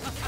Ha ha ha!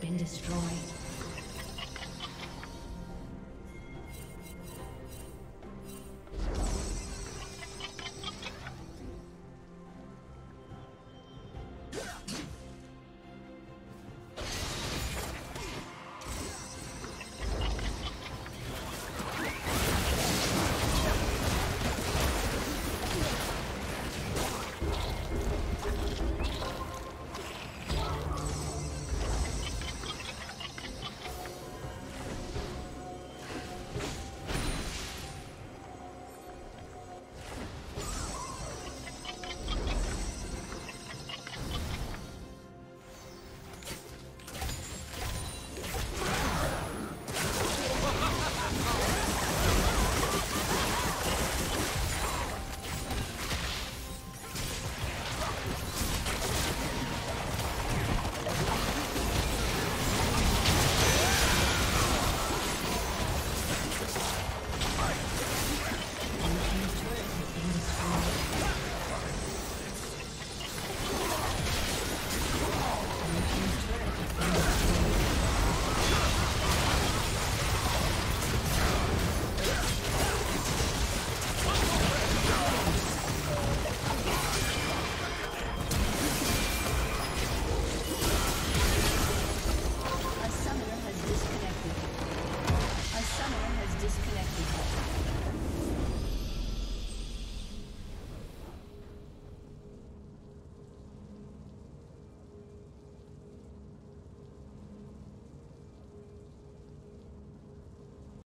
Been destroyed.